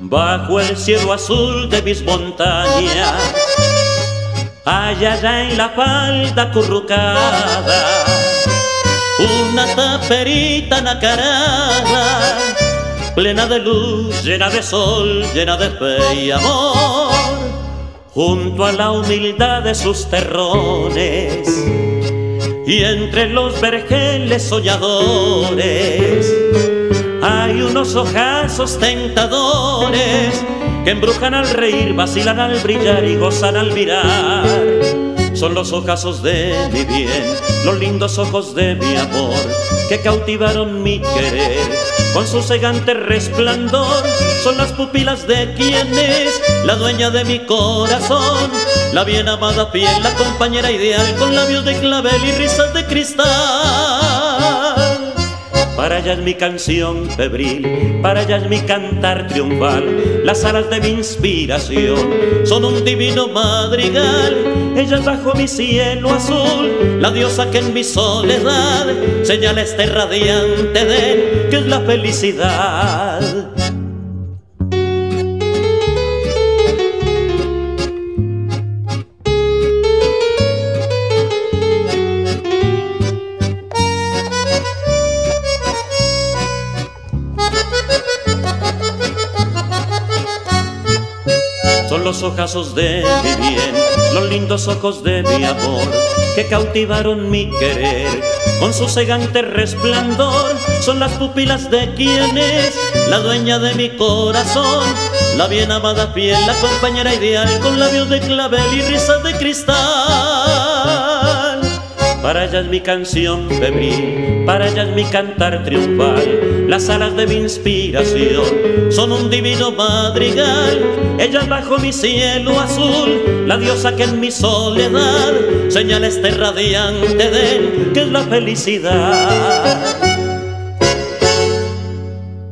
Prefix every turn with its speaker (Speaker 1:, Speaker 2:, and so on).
Speaker 1: bajo el cielo azul de mis montañas, allá allá en la falda currucada, una taperita nacarada, plena de luz, llena de sol, llena de fe y amor, junto a la humildad de sus terrones y entre los vergeles soñadores unos ojazos tentadores que embrujan al reír, vacilan al brillar y gozan al mirar. Son los ojazos de mi bien, los lindos ojos de mi amor, que cautivaron mi querer con su cegante resplandor. Son las pupilas de quien es la dueña de mi corazón, la bien amada piel, la compañera ideal con labios de clavel y risas de cristal. Para ella es mi canción febril, para ella es mi cantar triunfal. Las alas de mi inspiración son un divino madrigal. Ella es bajo mi cielo azul, la diosa que en mi soledad señala este radiante de que es la felicidad. Los ojazos de mi bien, los lindos ojos de mi amor, que cautivaron mi querer. Con su cegante resplandor, son las pupilas de quien es la dueña de mi corazón, la bien amada piel, la compañera ideal, con labios de clavel y risas de cristal. Para ella es mi canción febril, para ella es mi cantar triunfal. Las alas de mi inspiración son un divino madrigal. Ella bajo mi cielo azul, la diosa que en mi soledad señala este radiante de que es la felicidad.